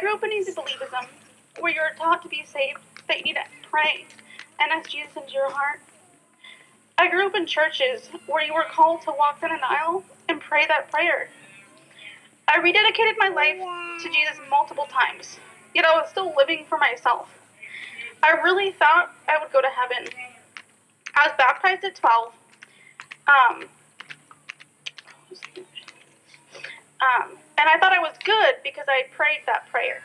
saved where you're taught to be saved that you pray and ask Jesus into your heart. I grew up in churches where you were called to walk down an aisle and pray that prayer. I rededicated my life to Jesus multiple times, yet I was still living for myself. I really thought I would go to heaven. I was baptized at 12. Um, um, and I thought I was good because I prayed that prayer.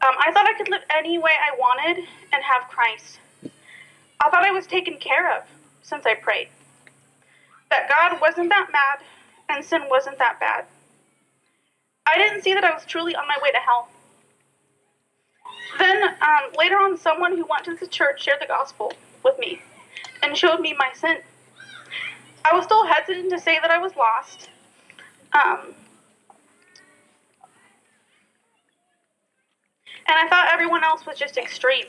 Um, I thought I could live any way I wanted and have Christ. I thought I was taken care of since I prayed. That God wasn't that mad and sin wasn't that bad. I didn't see that I was truly on my way to hell. Then um, later on, someone who went to the church shared the gospel with me and showed me my sin. I was still hesitant to say that I was lost. Um, and I thought everyone else was just extreme.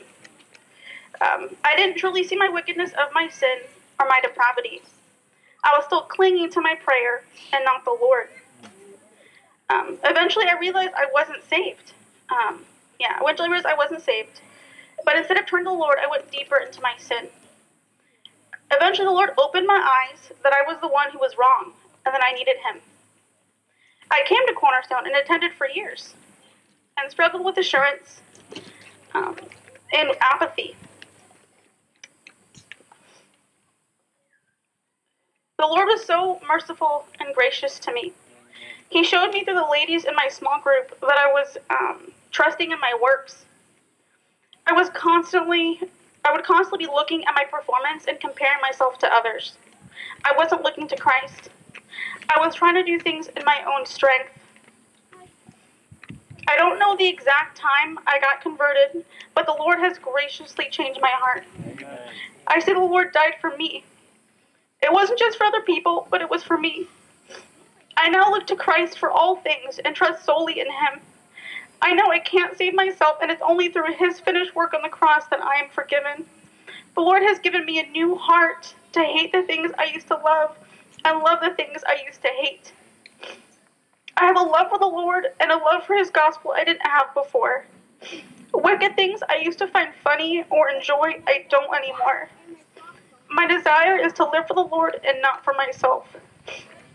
Um, I didn't truly see my wickedness of my sin or my depravity. I was still clinging to my prayer and not the Lord. Um, eventually, I realized I wasn't saved. Um, yeah, eventually, I realized I wasn't saved. But instead of turning to the Lord, I went deeper into my sin. Eventually, the Lord opened my eyes that I was the one who was wrong and that I needed Him. I came to Cornerstone and attended for years and struggled with assurance um, and apathy. The Lord was so merciful and gracious to me. He showed me through the ladies in my small group that I was um, trusting in my works. I was constantly, I would constantly be looking at my performance and comparing myself to others. I wasn't looking to Christ. I was trying to do things in my own strength. I don't know the exact time I got converted, but the Lord has graciously changed my heart. Amen. I say the Lord died for me. It wasn't just for other people, but it was for me. I now look to Christ for all things and trust solely in Him. I know I can't save myself, and it's only through His finished work on the cross that I am forgiven. The Lord has given me a new heart to hate the things I used to love and love the things I used to hate. I have a love for the Lord and a love for His gospel I didn't have before. Wicked things I used to find funny or enjoy, I don't anymore. My desire is to live for the Lord and not for myself.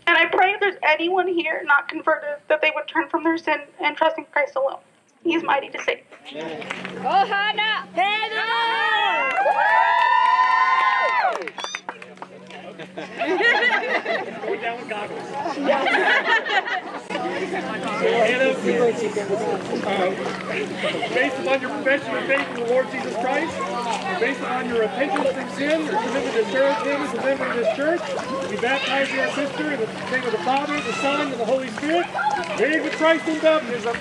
And I pray if there's anyone here not converted, that they would turn from their sin and trust in Christ alone. He's mighty to save. Oh, Hannah! Based upon your profession of faith in the Lord Jesus Christ, based upon your repentance from sin, your commitment to serve Him as a member of this church, we baptize your sister in the name of the Father, the Son, and the Holy Spirit. Buried with Christ in baptism.